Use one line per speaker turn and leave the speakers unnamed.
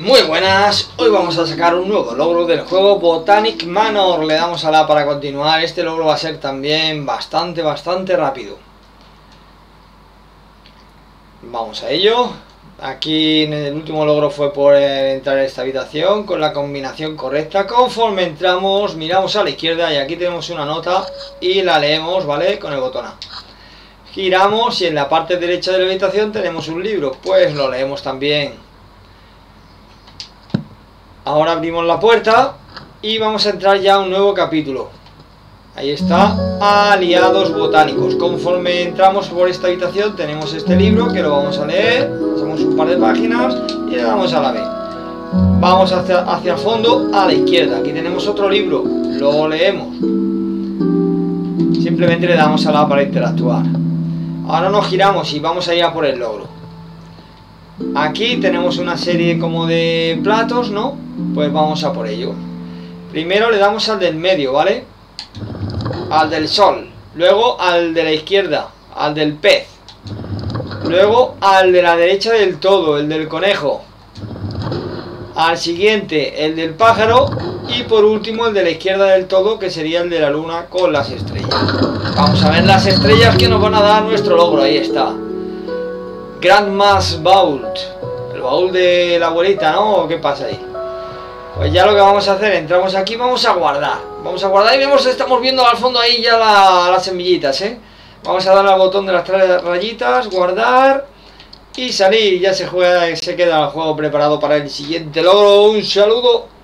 Muy buenas, hoy vamos a sacar un nuevo logro del juego Botanic Manor. Le damos a la para continuar, este logro va a ser también bastante, bastante rápido. Vamos a ello. Aquí en el último logro fue por entrar en esta habitación con la combinación correcta. Conforme entramos, miramos a la izquierda y aquí tenemos una nota y la leemos, ¿vale? Con el botón A. Giramos y en la parte derecha de la habitación tenemos un libro, pues lo leemos también Ahora abrimos la puerta y vamos a entrar ya a un nuevo capítulo. Ahí está, aliados botánicos. Conforme entramos por esta habitación tenemos este libro que lo vamos a leer, hacemos un par de páginas y le damos a la B. Vamos hacia, hacia el fondo a la izquierda, aquí tenemos otro libro, lo leemos. Simplemente le damos a la para interactuar. Ahora nos giramos y vamos a ir a por el logro. Aquí tenemos una serie como de platos, ¿no? Pues vamos a por ello. Primero le damos al del medio, ¿vale? Al del sol. Luego al de la izquierda, al del pez. Luego al de la derecha del todo, el del conejo. Al siguiente, el del pájaro. Y por último, el de la izquierda del todo, que sería el de la luna con las estrellas. Vamos a ver las estrellas que nos van a dar nuestro logro. Ahí está. Grandma's Vault. El baúl de la abuelita, ¿no? ¿Qué pasa ahí? Pues ya lo que vamos a hacer, entramos aquí, vamos a guardar. Vamos a guardar y vemos, estamos viendo al fondo ahí ya las semillitas, ¿eh? Vamos a darle al botón de las tres rayitas, guardar y salir. Ya se juega, se queda el juego preparado para el siguiente logro. Un saludo.